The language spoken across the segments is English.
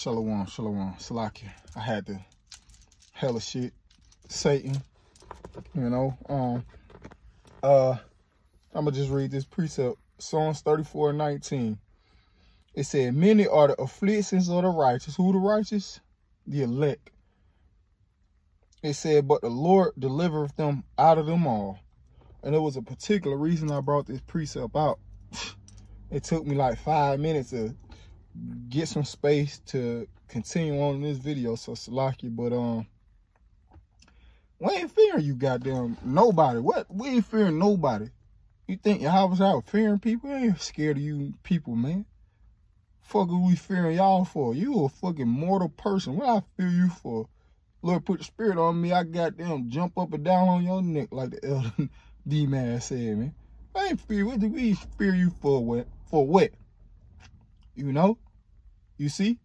Shalom, shalom, Salakia. I had to hella shit. Satan. You know. Um uh I'ma just read this precept. Psalms 34 19. It said, Many are the afflictions of the righteous. Who the righteous? The elect. It said, But the Lord delivereth them out of them all. And there was a particular reason I brought this precept out. It took me like five minutes to get some space to continue on this video. So Salaki, but um we ain't fearing you goddamn nobody. What we ain't fearing nobody. You think your house out fearing people? I ain't scared of you people, man. Fuck are we fearing y'all for? You a fucking mortal person. What I fear you for? Lord put the spirit on me, I them jump up and down on your neck like the elder D man said, man. I ain't fear what do we fear you for what? For what? You know? You see?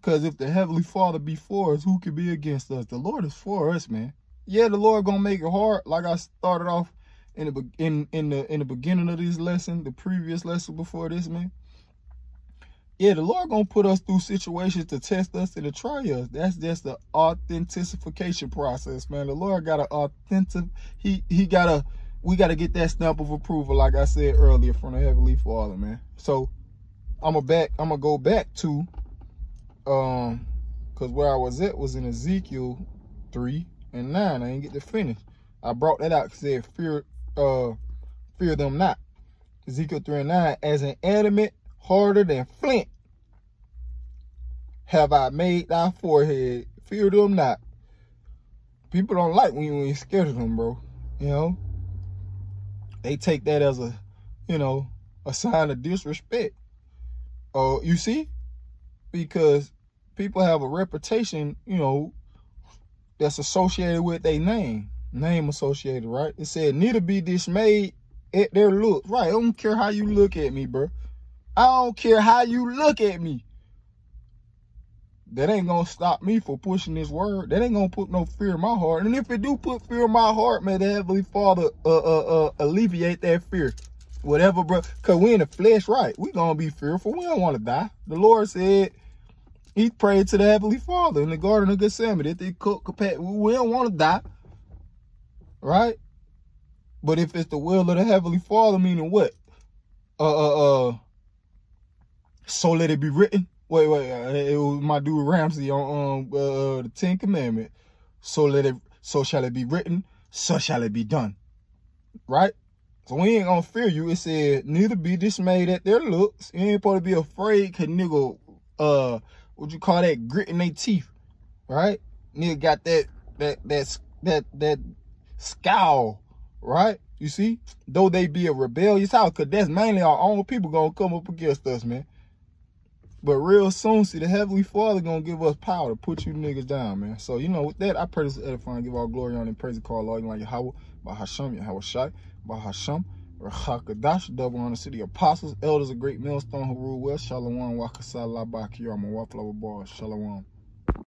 Because if the Heavenly Father be for us, who can be against us? The Lord is for us, man. Yeah, the Lord gonna make it hard. Like I started off in the in in the in the beginning of this lesson, the previous lesson before this, man. Yeah, the Lord gonna put us through situations to test us and to try us. That's just the authentication process, man. The Lord got to authentic. He he gotta we gotta get that stamp of approval, like I said earlier, from the Heavenly Father, man. So I'm gonna back. I'm gonna go back to um, cause where I was at was in Ezekiel three and nine. I didn't get to finish. I brought that out. Said fear, uh, fear them not. Ezekiel three and nine. As an adamant harder than flint, have I made thy forehead. Fear them not. People don't like when you ain't scared of them, bro. You know, they take that as a, you know, a sign of disrespect. Oh, you see? Because people have a reputation, you know, that's associated with their name. Name associated, right? It said, neither be dismayed at their look. Right, I don't care how you look at me, bro. I don't care how you look at me. That ain't gonna stop me for pushing this word. That ain't gonna put no fear in my heart. And if it do put fear in my heart, may the Heavenly Father uh, uh, uh, alleviate that fear whatever, bro. Cause we in the flesh, right? We gonna be fearful. We don't want to die. The Lord said he prayed to the Heavenly Father in the Garden of Gethsemane they cook we don't want to die. Right? But if it's the will of the Heavenly Father, meaning what? Uh uh uh so let it be written. Wait, wait, uh, it was my dude Ramses on um uh, the Ten Commandment. So let it so shall it be written, so shall it be done. Right? So we ain't gonna fear you. It said, neither be dismayed at their looks. You ain't supposed to be afraid cause nigga, uh, what you call that, gritting their teeth, right? Nigga got that, that, that, that, that scowl, right? You see? Though they be a rebellious house, cause that's mainly our own people gonna come up against us, man. But real soon, see, the Heavenly Father gonna give us power to put you niggas down, man. So, you know, with that, I pray this edifying, give all glory on and praise the call, Lord, like Yahweh, by Hashem, Yahweh Shai. Bahasham, Rachakadash, double on the city apostles, elders of great millstone who rule well. Shalom, Wakasala, Bakiyama, Wafla, Shalom.